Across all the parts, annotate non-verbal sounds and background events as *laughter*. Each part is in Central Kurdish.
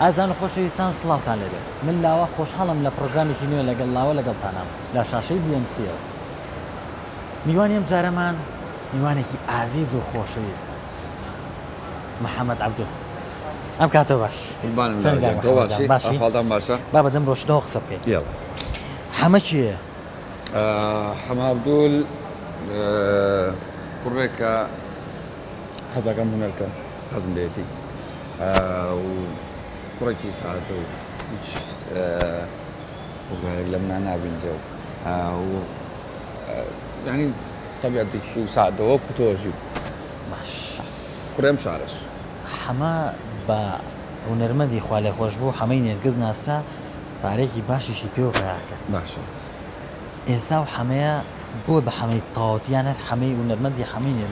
ئازان خۆشەویستان سڵاتان لەبێت من لاوە خۆشحاڵم لە پرۆگرامێکی نوێ لەگەڵ لاوە لەگەڵتانام لە شاشەی بیMCە میوانیم جارەمان میوانێکی ئازیز و خۆشەویست محەممەد عبدو ئەم کاتە باش با بەدەم ڕۆشنەوە قسە بکەیت حەمە چیە؟ حەمابدول کوڕێکە حەزەکەم هوەرکە حەزم بێتی آه، و کره کی ساعت و چه بگویم لمن آن آبین جو او یعنی طبیعتی که ساعت و کت و جو مش کره مشارش همه با هنرمندی خواهی خوش بود همه این ارگز ناسنا برای که باشه شی پیو کرده کرد باشه ایسا و همه بود به همه طاوت یعنی همه هنرمندی همه این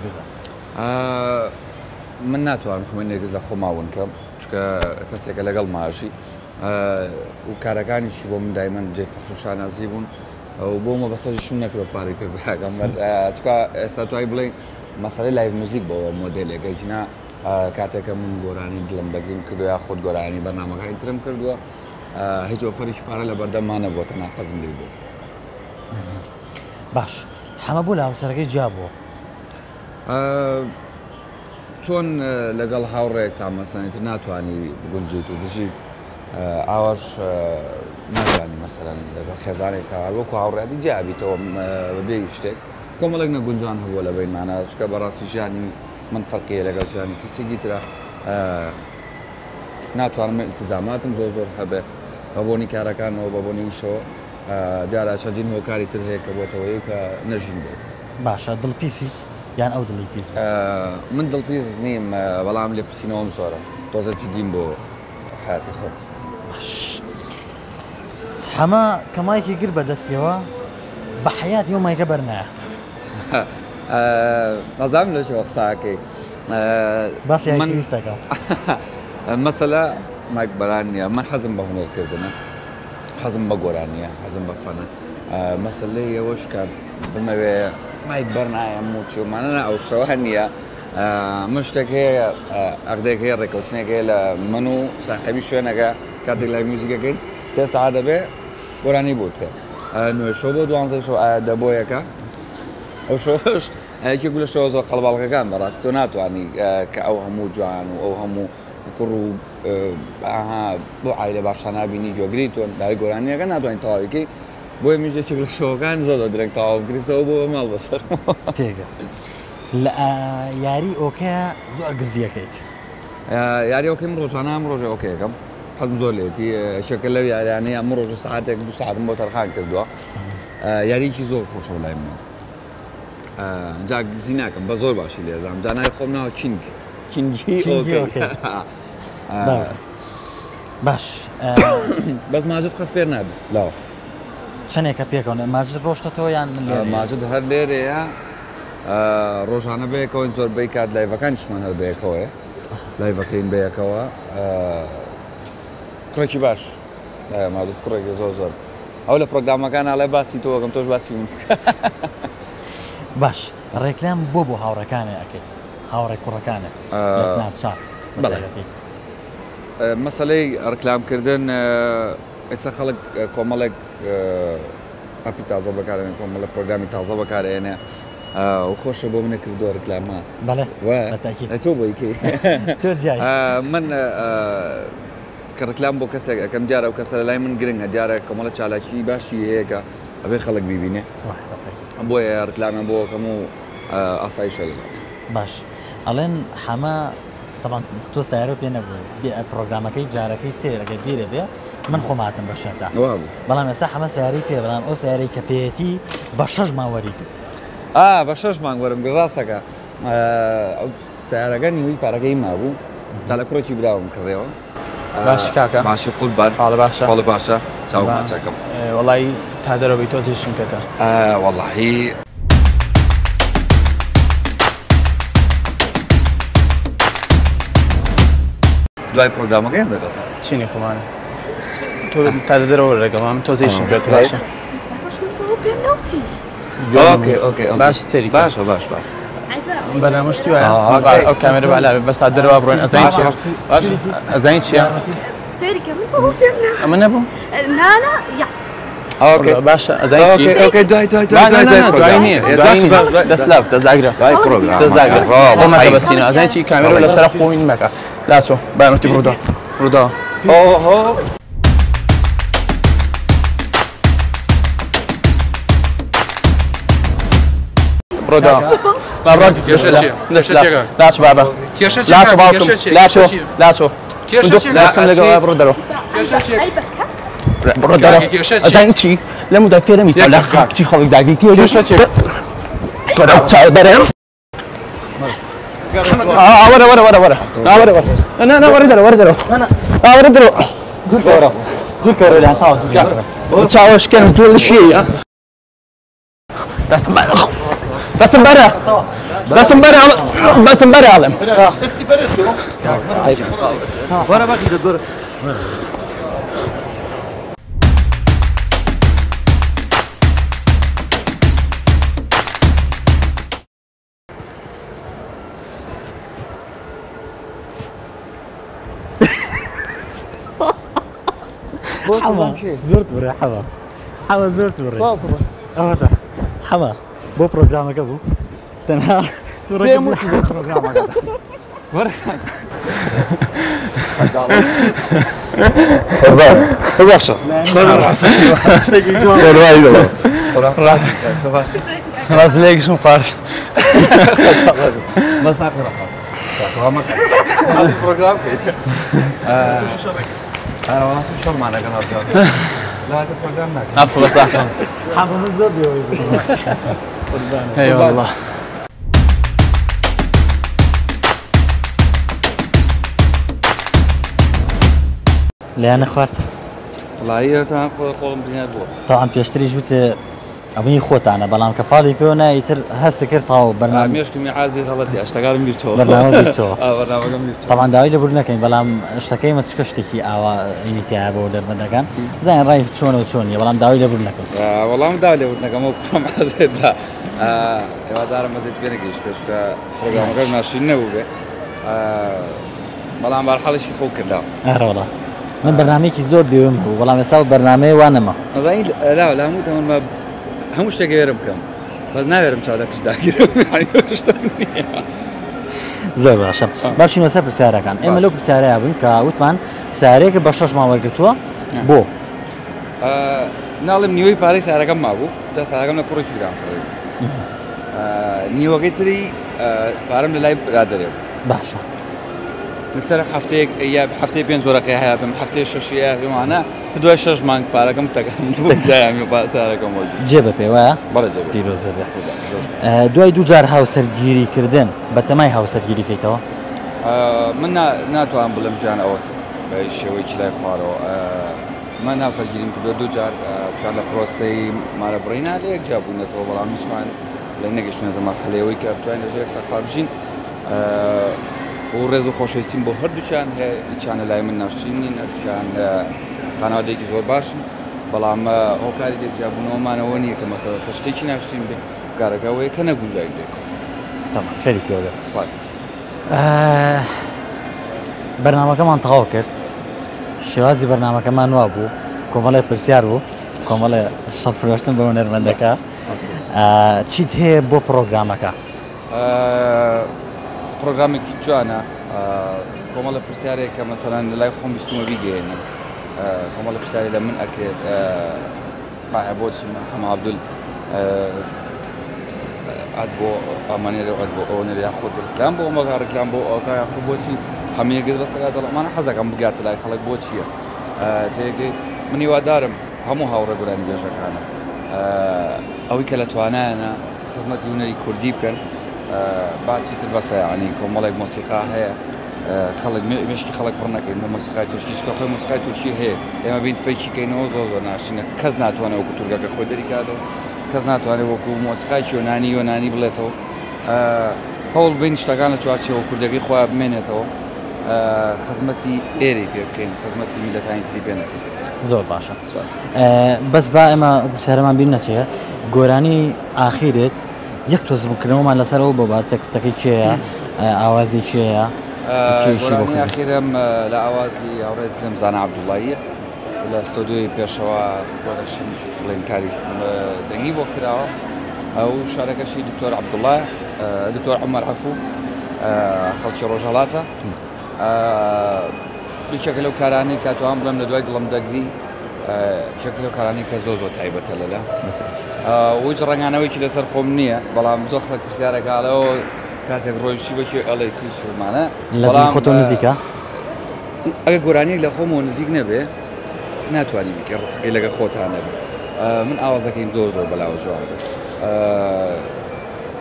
من نتوارم خواهی این ارگز لخو ماون کم چکە کەسێکە لەگەڵ ماشی و کارەکانیشی بۆ من دایمەن جێ فەخشانازی بوون و بۆمە بەسەرشم نەکرۆ پارێ پێ بگەمەر چکە ئێستا توای بڵێ مەسەی لای موزیک بۆەوە مۆدلێکگەینا کاتێکە من گۆرانی دڵم بەگیم کردو یا خۆت گۆرانی بەنامەکانی ترم کردووە هیچ ئۆفەریش پارە لە بەردەمانە بۆ تەنا حەزم لی بوو باش حەمە بوو لە هاوسەرەکەی جیاببووە چۆن لەگەڵ هاوڕێک تا مەسانێت ناتوانانی بگونجیت و بژیت ئاوەش ناتوانانی مەسەرەن لەگەڵ خێزانێک کار وەکو هاوڕێتی جیابیتەوە بێ شتێک کۆمەڵێک نەگونجان هەبووە لە بین مانە چکە بەڕاستی ژیانی من فەرقیە لەگەڵ ژیانی کەسێکی ترە ناتوانم التزاماتم زۆر زۆر هەبێ بە بۆنی کارەکانەوە بە بۆنی شەوە جارا چەندین هۆکاری تر هەیە کە بۆتەوەی کە نەژین بێت باشە دڵپیسیت یان ئەو دڵی پێز من دڵپێز نیم بەڵام لێ پرسیینەوەم زۆرە تۆزە چی دیم بۆ حاتی خۆ هەمە کەمایکی گر بە دەستیەوە بە حیات یۆ مایکە بەرنایە نەزانام لە شوە قساکەی باسی من نیستەکە اي مایک بەران نیە من حەزم حزم هوەرکردنە حەزم حزم گۆرانیە حەزم بە فەنە مەسلەی ئەوەشکە بمەوێ ما يكبرنا عمود شو معناها او هنيا آه مشتك هي آه اخدك هي ركوتنيك هي منو صاحبي شو انا كا كاتك لاي ميوزيكا كين سي ساعة به قراني بوت آه نو شو بود وانزل شو دبو يكا او شوش كي يقول شو زو خلبالك كان براس توناتو يعني كاو همو جوان او همو كرو اها بو عائله باشانا بيني جو جريتون بعد قراني كان ناتو انتوي كي بۆی میژێکی برشەوەکان زۆر درنگ تاوام گرزەوە بۆ ماڵ بەسەر تێگە لە یاری ئۆکە زۆر گزیەکەیت یاری ئۆکەم ڕۆژانە ئەم ڕۆژە ئۆکەیەکەم حەزم زۆر لێتی شەکە لەو یاریانەیە ئەم ڕۆژە سعاتێک دو ساعتم بۆ تەرخان کردووە یاریکی زۆر خۆشە لای منەوە جا زیناکەم بە زۆر باشی لێزانام جانای خۆم ناوە چینگ چینگی باش بەس ماجد قەت فێر نابێت لاوە چندێکە پێکەون ماجد ڕۆشتەوە یان ماجد هەر لێرەیە ڕۆژانە بەیەکەوە زۆربەی کات لایڤەکانیشمان هەر بەیەکەوەە لایڤەکەین بەیەکەوە کوڕێکی باش ماجد کوڕێکی زۆر زۆر ئەو لە پرۆگرامەکان ئاڵێ باسی تۆگەم تۆش باسی من *laughs* باش ڕێکلام بۆ بۆ هاوڕەکانە ئەکەی هاوڕێک کوڕەکانە چاپ بەڵێتی مەسلەی ڕکلامکردن ئێستا خەڵک کۆمەڵێک ئەپی تازە بەکارێن کۆمەڵە پرۆگرامی تازە بەکارێنێ خۆشە بۆ منە کردو ڕکلاما تۆ بۆیکەی *laughs* من کە ڕکلام بۆ کەسێک ئەەکەم دیارە و کەسە لای من گرنگە دیارە کۆمەڵە چالاکی باشی هەیەکە ئەبێ خەڵک بیبینێ بۆیە ڕکلامە بۆ کەم و ئاسایشە باش ئەڵێن حەمە تەبان تۆ سایرۆ پێ نەبوو پرۆگرامەکەی جارەکەی تێرەگە دیرە بێ من خۆماتم بەشێتە بەڵام ئێستا حمە سیاری پێ بەڵام ئەو سیاری کە پێێتی بە شەش ماوەری کرد ئا بە شەش مانگوەرم گزاسەکە سیارەکە نیوی پارەکەی ما بو لە کۆکی براوم کڕێەوە باش کاکە باشی قوربان حاڵە باشە حاڵە باشە چاو ماچەکەم اه، وڵی تا دەرەوەی تۆزیشم پێێتە وەڵی دوای پرۆگرامەکەیان دەگەڵ چینی خمانە to tada da ovoga, vam to باشه bio ti vaša. اوکی اوکی تو اوکی کامیرو بالا بس بله، در از این از این چی سری نه من نه نه یا اوكي باشه از این چی دوای دوای دوای دوای دوای دوای دوای دوای ما ولا سر خو این مکا لا شو بله، لا لا لا لا Rodam. لا Laç baba. Laç baba. Laç o. Laç o. Dos laçım lega لا بردارا لا چی؟ لا دفعه نمیتونم لخ چی خواهی دقیقی تیاری کنم چای دارم آوره آوره آوره آوره آوره آوره نه نه آوره دارو آوره دارو آوره دارو گل کارو گل کارو لیان تاو چاوش کنم تو لشیه دست من خب بس امبارح بس امبارح بس مبرع علم حما زرت بري حما حما زرت بري حما bo programa ga bo tena tu rođe bo programa ga vrh Orban, Orbašo. Orbašo. Orbašo. Orbašo. Nós legos não faz. Mas há programa. Há programa. أنا والله شو شو معنا قناة لا تبقى uma أفضل صح حافظ الزبيب قربانك اي والله لا انا خوارت والله هي تاع طبعا بيشتري جوته ئەوەی خۆتانە بەڵام کە پاڵی پێ نایتر هەستی کرد تاو بەرنامێشکی عزی هەڵەتی ئەشتەکارم *laughs* تەوانداوی لە بورنەکەین بەڵام شتەکەی مە چکە شتێکی ئاوایتیایە بۆ دەرمەدەکان زای ڕای چۆنە و چۆنی بەڵام داوی لە بورنەکەم وەڵام دا لێ بورنەکەمەوە پێدا هێوادارم مەزیت بێنەگەیش پێشکە پرۆگرامەکە ناشین نەبوو بێ بەڵام بارحاڵشی خۆ کردا هەرەوەڵام من بەنامێکی زۆر بێوم هەبوو بەڵام ێستا بەرنمەیە وانەمە ڕای لا لاموتەمە هەموو شتێک وێرە بکەم بەس ناوێرم چاڵەکەش داگیرم *laughs* زۆر باشە باشین وەسەر پرسیارەکان ئێمە لەو پرسیارەیە بن کە وتمان سارێکە بە شەش ماوەرگتووە بۆ ناڵم نیوەی پارەی سارەکەم مابوو دا ساگەم لە کوڕی تیران نیوەگەی تری پارەم لە لای برادرێ باشە هەفتەیە هەفتەی پێنج وەرەقی هەیە بم هەفتەی شەشیە ڕێمانە دوای شش مانگ پارەکەم تەکەم پاسارەکەم جێ بە پێ وایە پیرۆزە بێ دوای دوو جار هاوسەرگیری کردن بە تەمای هاوسەرگیری کەیتەوە من ناتوان بڵم ژیان ئەوەست بە شێوەیەکی لای خوارەوە من ناوسەرگیریم کردو دوو جار چان لە پرۆسی مارە بڕی نادە یەک جا بوونەتەوە بەڵام هیچمان لە نەگەشتێتە مەرحلەوەی کە توان لەژێک سەرخوا بژین و ڕێز و خۆشەویستیم بۆ هەردووچان هەیە چانە لای من ناشینین ئەچان پانادێکی زۆر باشن بەڵام ئەوکاری دێکجیابوونەوەمانەوە نییە کە مەسەڵ سەشتێکی ناشتین بێ کارەکەەوەی کە نەگونجایی بێکەوە خەری پێوە پاس بەرنمەکەمان تەواو کرد شێوازی بەرنمەکەمان وا بوو کۆمەڵی پرسیار بوو کۆمەڵێ شەفرۆشتن بە نەرمەندەکە چیت هەیە بۆ پرۆگرامەکە پرۆگرامێکی جوانە کۆمەڵە پرسیارێک کە مەسەران لە لای خۆم بیستمە بیگەێنم فمالله بسالي ده من أكيد آه، قاع عبود حما عبدل أدبو آه، آه، أمانيري وأدبو أونيري ياخد ركلامبو وما ركلامبو كا ياخد بوشي حمية قد بس قاعد ما أنا حزق عم بقات لا خلق بوشي تيجي مني وادارم همو هاورا قراني بيجاك أنا أوي كلتوانا أنا خدمتي هنري كردي بكن بعد شي تلبسها يعني كومالك موسيقى هي خەڵک مێشکی خەڵک پڕ نەکەین بۆ مەسخای تووشکی چکە خۆی مەسخای تووشی هەیە ئێمە بین فەیکیکەینەوە زۆ زۆر ناشینە کەس ناتوانێت وەکو تورگەکە خۆی دەریکاتەوە کەس ناتوانێت وەکو مۆسخای یۆنانی یۆنانی بڵێتەوە هەوڵ بین شتەکان لە چوارچەوە کوردەکەی خوا بمێنێتەوە خزمەتی ئێری پێ بکەین خزمەتی میلەتانی تری بێنەکەین زۆر باشە بەس با ئێمە سەرمان بیر نەچێ گۆرانی ئاخیرێت یەک تۆزمکردنەوەمان لەسەر ئەو بۆ با تەکستەکەی کێە ئاوازی کێە ئاخیرم لە ئاوازی ئاورێت زمزان عبدوڵایی لە ستۆدیۆی پێشەوە وەرەشم بڵێن کاری دەنگی بۆ کراوە ئەو شارەکەشی دکتۆر عبدوڵە دکتۆر عمەر عەفو خەڵکی ڕۆژهڵاتە هیچێکە لەو کارانەی کاتوان بڵێم لە دوای دڵم دەگری شکل لەو کارانی کە زۆ زۆ تایبەتە لەلا وج ڕنگانەوەیکی لەسەر خۆم نییە بەڵام زۆخ لە پرسیارەکەڵەوە کاته غروشی باشه، چه آله تو سرمانه. لذت خودت نزیکه؟ اگه گرانی لذت خودم نزیک نبی، نه تو اینی که لذت خودت هم نبی. من آواز که این دوز بالا و جام بود.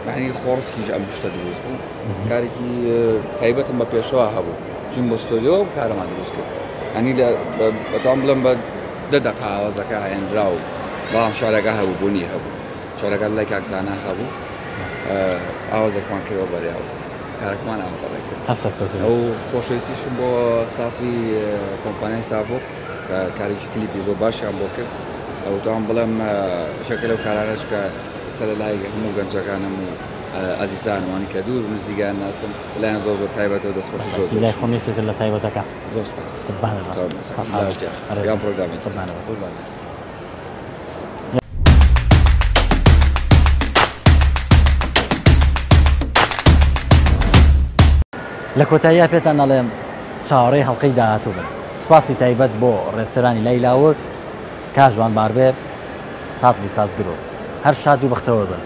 من خورس کیج امروز تدریس بود. کاری که تایبت ما پیش آه ها بود. چون مستقیم کارم انجام کرد. این لذت اتام بلند با داده که آواز که این راو با هم شرکت ها بونی ها بود. شرکت لایک اکسانه ها بود. Auza quando avariau. Era کارکمان anava, corect. Asta از Eu hoșesi și با stafi که سر لایگ که دور ناسم و دست خوش کلا پس لە کۆتایی پێتان نەڵێم چاڕێ هەڵلقەی داهاتوو بن سپاسی تایبەت بۆ ڕێستۆرانی لای لاوەک کاژوان باربێر تاتلی سازگرۆ هەر شاد و بەختەوە بن